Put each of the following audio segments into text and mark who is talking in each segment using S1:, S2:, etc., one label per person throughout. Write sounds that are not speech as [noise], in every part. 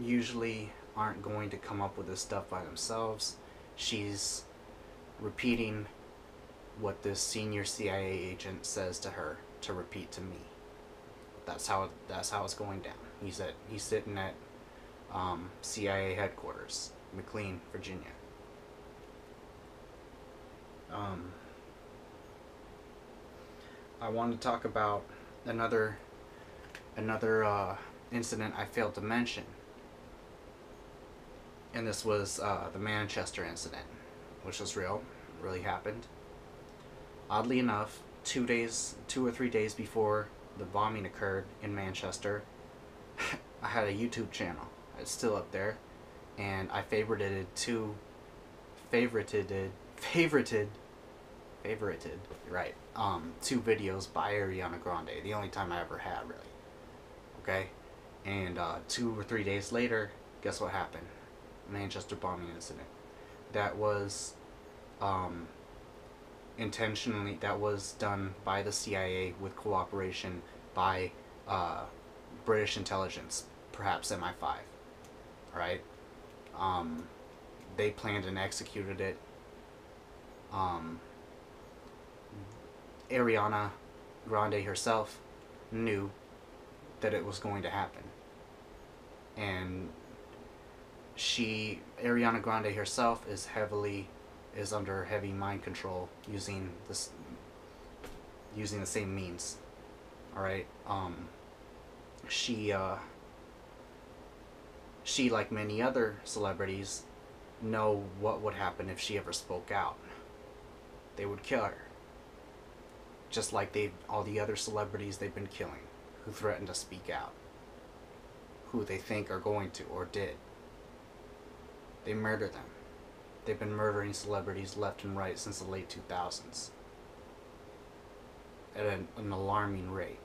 S1: usually aren't going to come up with this stuff by themselves. She's repeating what this senior CIA agent says to her to repeat to me. That's how that's how it's going down. He's at he's sitting at um, CIA headquarters, McLean, Virginia. Um, I want to talk about another another uh, incident I failed to mention, and this was uh, the Manchester incident, which was real, really happened. Oddly enough, two days, two or three days before the bombing occurred in Manchester, [laughs] I had a YouTube channel. It's still up there, and I favorited two, favorited, favorited, favorited, right? Um, two videos by Ariana Grande. The only time I ever had, really. Okay, and uh, two or three days later, guess what happened? Manchester bombing incident. That was, um, intentionally that was done by the CIA with cooperation by uh, British intelligence, perhaps MI5. Right? Um, they planned and executed it. Um, Ariana Grande herself knew that it was going to happen. And she, Ariana Grande herself, is heavily is under heavy mind control using this using the same means. All right. Um, she uh, she like many other celebrities know what would happen if she ever spoke out. They would kill her. Just like they all the other celebrities they've been killing who threatened to speak out. Who they think are going to or did. They murder them. They've been murdering celebrities left and right since the late 2000s at an, an alarming rate.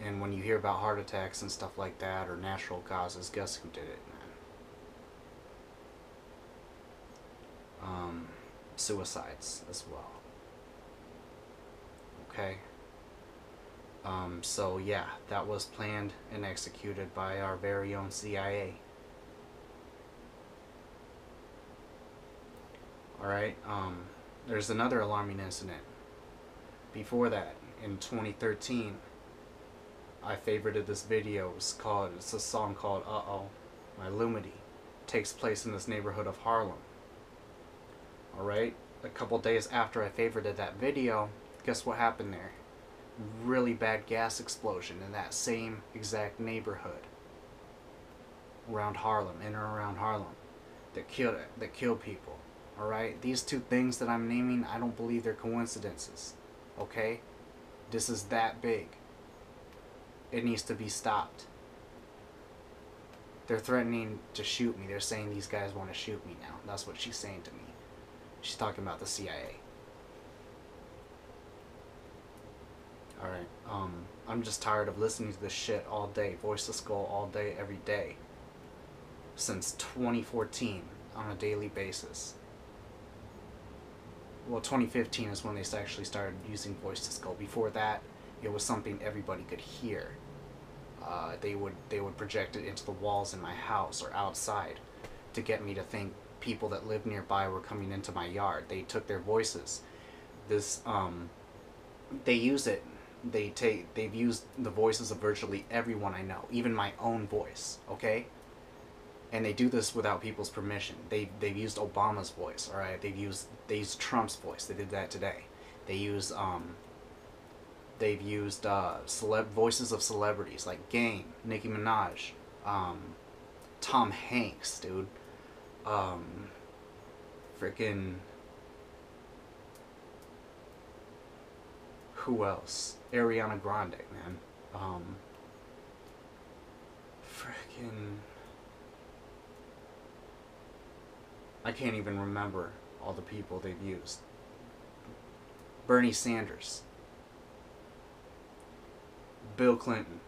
S1: And when you hear about heart attacks and stuff like that or natural causes, guess who did it, man? Um, suicides as well. Okay? Um, so, yeah, that was planned and executed by our very own CIA. Alright, um, there's another alarming incident. Before that, in 2013, I favorited this video. It's called, it's a song called Uh Oh, by Lumidee. takes place in this neighborhood of Harlem. Alright, a couple days after I favorited that video, guess what happened there? Really bad gas explosion in that same exact neighborhood around Harlem, in or around Harlem, that killed that killed people. Alright? These two things that I'm naming, I don't believe they're coincidences. Okay? This is that big. It needs to be stopped. They're threatening to shoot me. They're saying these guys want to shoot me now. That's what she's saying to me. She's talking about the CIA. Alright, um, I'm just tired of listening to this shit all day. Voice of Skull all day, every day. Since 2014, on a daily basis well, 2015 is when they actually started using voice to skull. Before that, it was something everybody could hear. Uh, they would they would project it into the walls in my house or outside to get me to think people that lived nearby were coming into my yard. They took their voices. This um, they use it. They take they've used the voices of virtually everyone I know, even my own voice. Okay and they do this without people's permission. They they've used Obama's voice, all right. They've used they used Trump's voice. They did that today. They use um. They've used uh, celeb voices of celebrities like Game, Nicki Minaj, um, Tom Hanks, dude, um, freaking. Who else? Ariana Grande, man. Um, freaking. I can't even remember all the people they've used. Bernie Sanders, Bill Clinton.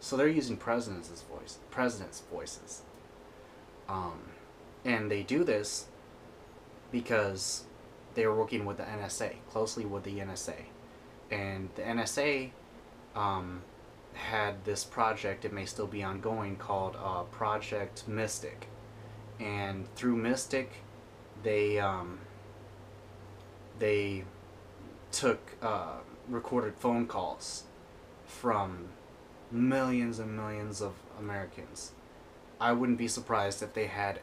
S1: So they're using presidents' voice, presidents' voices, um, and they do this because they are working with the NSA closely with the NSA, and the NSA um, had this project. It may still be ongoing called uh, Project Mystic, and through Mystic, they um, they took uh, recorded phone calls from millions and millions of Americans. I wouldn't be surprised if they had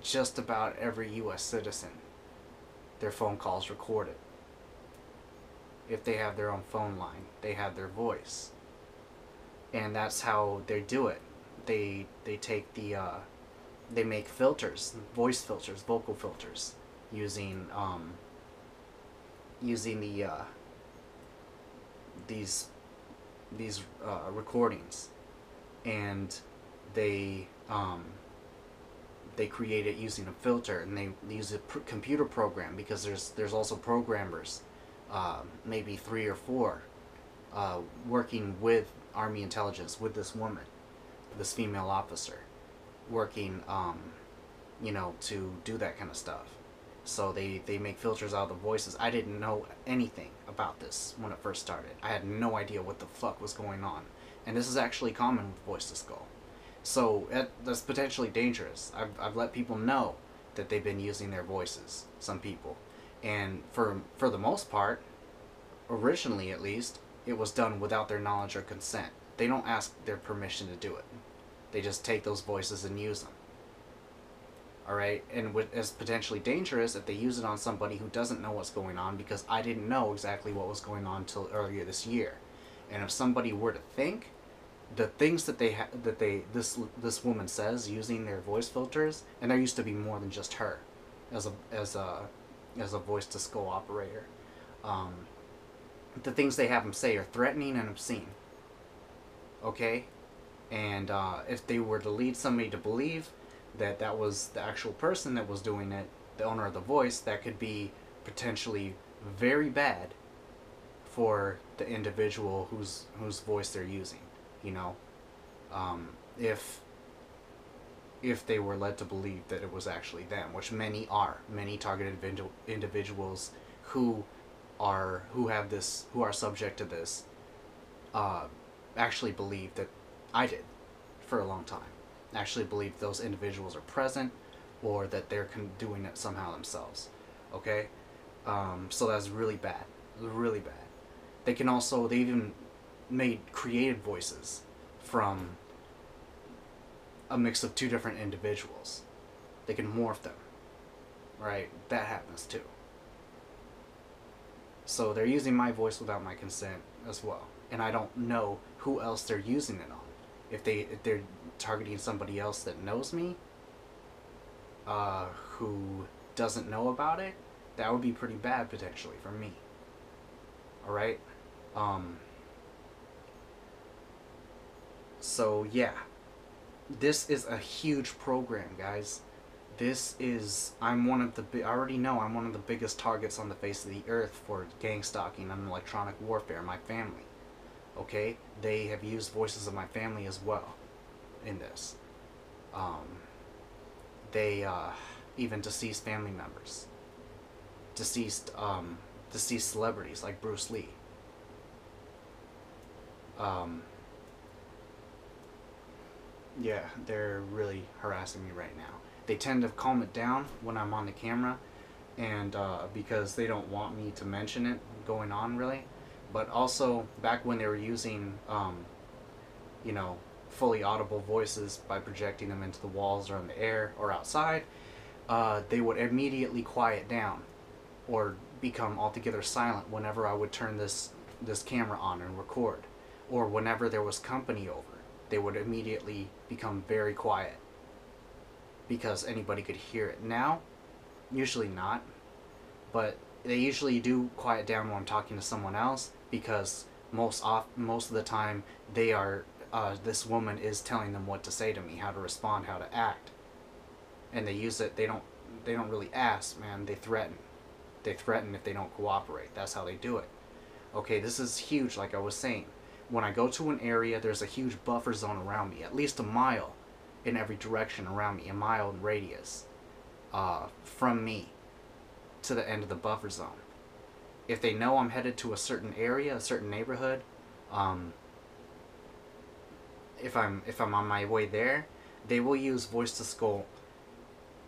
S1: just about every U.S. citizen their phone calls recorded. If they have their own phone line, they have their voice, and that's how they do it. They they take the uh, they make filters, voice filters, vocal filters, using um, using the uh, these these uh, recordings, and they um, they create it using a filter, and they use a pr- computer program because there's there's also programmers, uh, maybe three or four, uh, working with Army intelligence with this woman, this female officer, working, um, you know, to do that kind of stuff. So they, they make filters out of the voices. I didn't know anything about this when it first started. I had no idea what the fuck was going on. And this is actually common with voice to skull. So it, that's potentially dangerous. I've, I've let people know that they've been using their voices, some people. And for, for the most part, originally at least, it was done without their knowledge or consent. They don't ask their permission to do it. They just take those voices and use them. All right, and is potentially dangerous if they use it on somebody who doesn't know what's going on because I didn't know exactly what was going on until earlier this year. And if somebody were to think the things that they ha- that they this this woman says using their voice filters, and there used to be more than just her as a as a as a voice to skull operator. Um, the things they have them say are threatening and obscene. Okay, and uh, if they were to lead somebody to believe that that was the actual person that was doing it, the owner of the voice, that could be potentially very bad for the individual whose whose voice they're using. You know, um, if if they were led to believe that it was actually them, which many are, many targeted individuals who are who have this who are subject to this uh, actually believe that I did for a long time actually believe those individuals are present or that they're con- doing it somehow themselves. Okay? Um, so that's really bad. Really bad. They can also, they even made created voices from a mix of two different individuals. They can morph them. Right? That happens too. So they're using my voice without my consent as well. And I don't know who else they're using it on. If they if they're targeting somebody else that knows me, uh, who doesn't know about it, that would be pretty bad potentially for me. All right. Um, so yeah, this is a huge program, guys. This is I'm one of the I already know I'm one of the biggest targets on the face of the earth for gang stalking and electronic warfare. My family, okay, they have used voices of my family as well in this. Um, they uh, even deceased family members, deceased um, deceased celebrities like Bruce Lee. Um, yeah, they're really harassing me right now. They tend to calm it down when I'm on the camera, and uh, because they don't want me to mention it going on really. But also back when they were using, um, you know, fully audible voices by projecting them into the walls or in the air or outside, uh, they would immediately quiet down or become altogether silent whenever I would turn this this camera on and record, or whenever there was company over, they would immediately become very quiet because anybody could hear it. Now, usually not, but they usually do quiet down when I'm talking to someone else because most most of the time they are uh, this woman is telling them what to say to me, how to respond, how to act, and they use it. They don't they don't really ask, man. They threaten. They threaten if they don't cooperate. That's how they do it. Okay, this is huge. Like I was saying, when I go to an area, there's a huge buffer zone around me, at least a mile in every direction around me, a mile radius uh, from me to the end of the buffer zone. If they know I'm headed to a certain area, a certain neighborhood, Um, if I'm if I'm on my way there, they will use voice to skull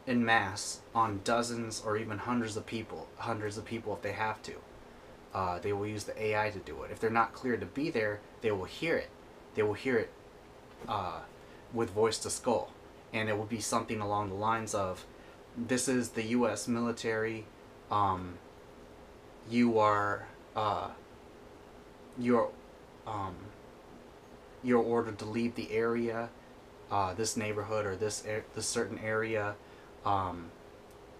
S1: in mass on dozens or even hundreds of people, hundreds of people if they have to. Uh, they will use the AI to do it. If they're not cleared to be there, they will hear it. They will hear it uh, with voice to skull, and it would be something along the lines of, "This is the U.S. military. Um, you are uh, you're um, you're ordered to leave the area, uh, this neighborhood or this this certain area." Um,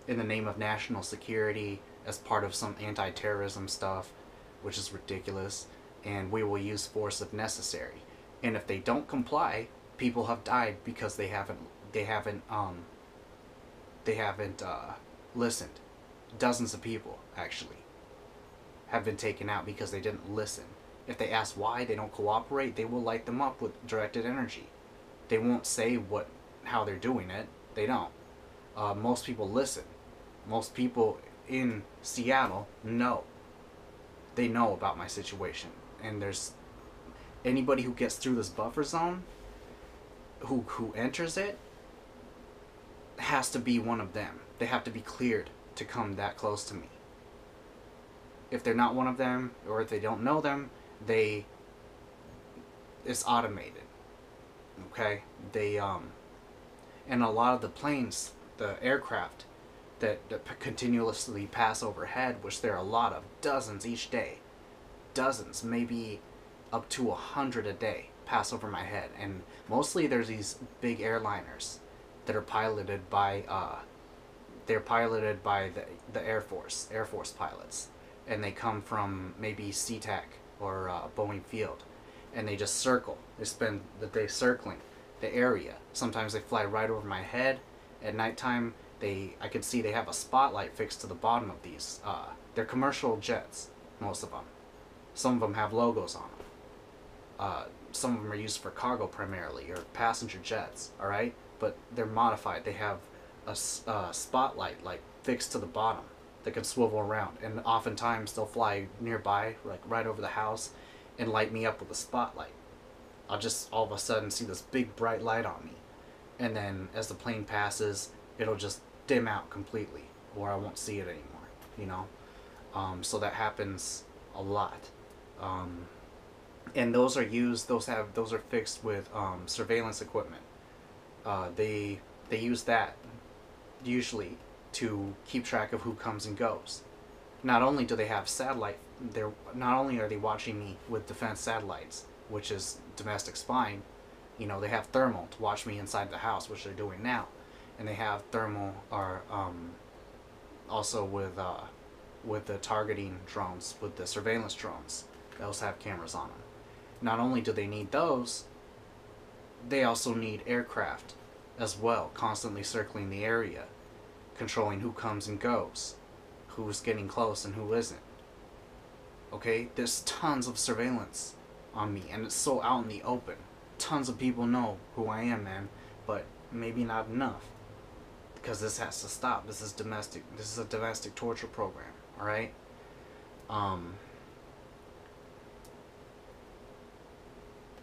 S1: in the name of national security as part of some anti-terrorism stuff, which is ridiculous, and we will use force if necessary. And if they don't comply, people have died because they haven't they haven't um they haven't uh, listened. Dozens of people actually have been taken out because they didn't listen. If they ask why they don't cooperate, they will light them up with directed energy. They won't say what how they're doing it. They don't. Uh, most people listen. Most people in Seattle know. They know about my situation. And there's anybody who gets through this buffer zone, who who enters it, has to be one of them. They have to be cleared to come that close to me. If they're not one of them, or if they don't know them, they it's automated. Okay? They um and a lot of the planes, the aircraft that, that continuously pass overhead, which there are a lot of, dozens each day, dozens, maybe up to a hundred a day pass over my head, and mostly there's these big airliners that are piloted by uh, they're piloted by the the Air Force, Air Force pilots, and they come from maybe SeaTac or uh, Boeing Field, and they just circle. They spend the day circling the area. Sometimes they fly right over my head. At nighttime, they I can see they have a spotlight fixed to the bottom of these. Uh, they're commercial jets, most of them. Some of them have logos on them. Uh, some of them are used for cargo primarily or passenger jets. All right, but they're modified. They have a uh, spotlight like fixed to the bottom that can swivel around, and oftentimes they'll fly nearby, like right over the house, and light me up with a spotlight. I'll just all of a sudden see this big bright light on me, and then as the plane passes, it'll just dim out completely, or I won't see it anymore. You know, um, so that happens a lot. Um, and those are used. Those have those are fixed with um, surveillance equipment. Uh, they they use that usually to keep track of who comes and goes. Not only do they have satellite, they're not only are they watching me with defense satellites, which is domestic spying. You know they have thermal to watch me inside the house, which they're doing now, and they have thermal or um, also with uh, with the targeting drones, with the surveillance drones. They also have cameras on them. Not only do they need those, they also need aircraft as well, constantly circling the area, controlling who comes and goes, who's getting close and who isn't. Okay, there's tons of surveillance on me, and it's so out in the open. Tons of people know who I am, man, but maybe not enough. Because this has to stop. This is domestic. This is a domestic torture program. All right. Um.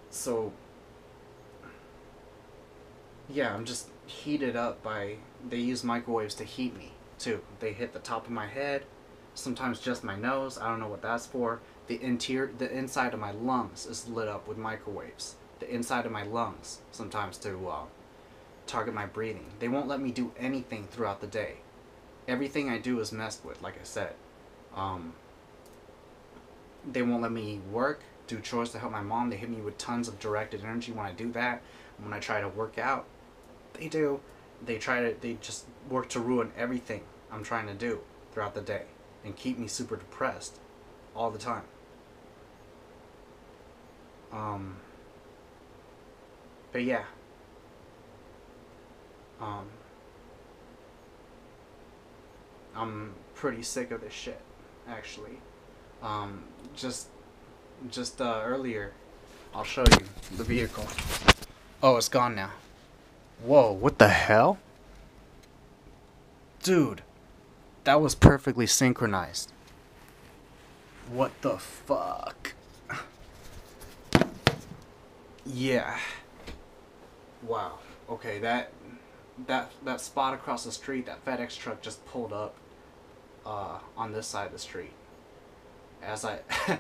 S1: So. Yeah, I'm just heated up by. They use microwaves to heat me too. They hit the top of my head, sometimes just my nose. I don't know what that's for. The interior, the inside of my lungs is lit up with microwaves. The inside of my lungs sometimes to uh, target my breathing. They won't let me do anything throughout the day. Everything I do is messed with, like I said. Um, they won't let me work, do chores to help my mom. They hit me with tons of directed energy when I do that. When I try to work out, they do. They try to, they just work to ruin everything I'm trying to do throughout the day and keep me super depressed all the time. Um, but yeah. Um, I'm pretty sick of this shit, actually. Um, just, just uh, earlier, I'll show you the vehicle. Oh, it's gone now. Whoa, what the hell? Dude, that was perfectly synchronized. What the fuck? Yeah. Wow. Okay, that that that spot across the street, that FedEx truck just pulled up uh, on this side of the street. As I [laughs]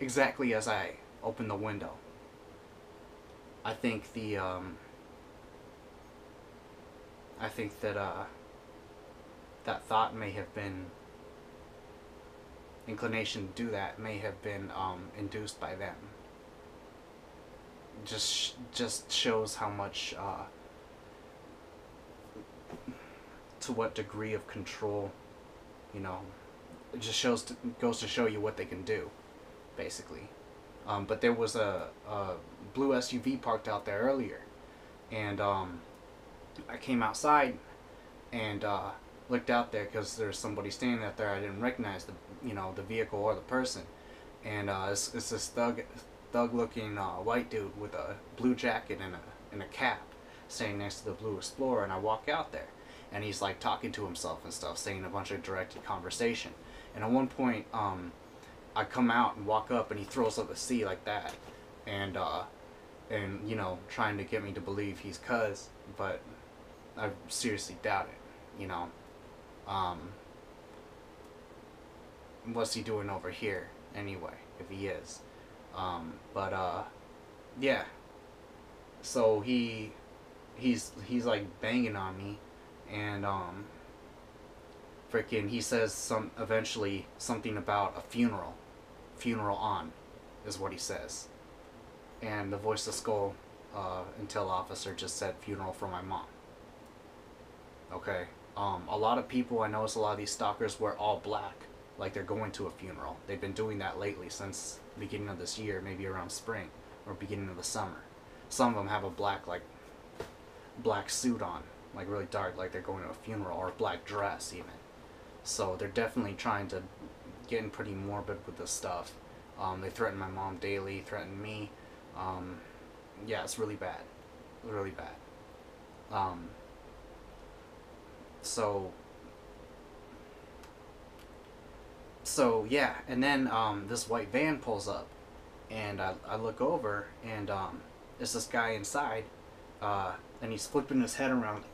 S1: exactly as I opened the window. I think the um, I think that uh, that thought may have been inclination to do that may have been um, induced by them. Just just shows how much uh, to what degree of control, you know, it just shows to, goes to show you what they can do, basically. Um, but there was a, a blue SUV parked out there earlier, and um, I came outside and uh, looked out there because there's somebody standing out there. I didn't recognize the you know the vehicle or the person, and uh, it's, it's this thug thug looking uh, white dude with a blue jacket and a and a cap standing next to the blue Explorer, and I walk out there, and he's like talking to himself and stuff, saying a bunch of directed conversation, and at one point, um, I come out and walk up, and he throws up a C like that, and uh, and you know trying to get me to believe he's cuz, but I seriously doubt it, you know. Um, what's he doing over here anyway, if he is? Um, but uh, yeah. So he, he's he's like banging on me, and um, freaking he says some eventually something about a funeral, funeral on, is what he says, and the voice of skull, uh, intel officer just said funeral for my mom. Okay. Um, a lot of people, I notice a lot of these stalkers wear all black, like they're going to a funeral. They've been doing that lately since beginning of this year, maybe around spring or beginning of the summer. Some of them have a black, like, black suit on, like really dark, like they're going to a funeral, or a black dress even. So they're definitely trying to get in pretty morbid with this stuff. Um, they threaten my mom daily, threaten me. Um, yeah, it's really bad. Really bad. Um, so so yeah and then um, this white van pulls up and I, I look over and um, there's this guy inside uh, and he's flipping his head around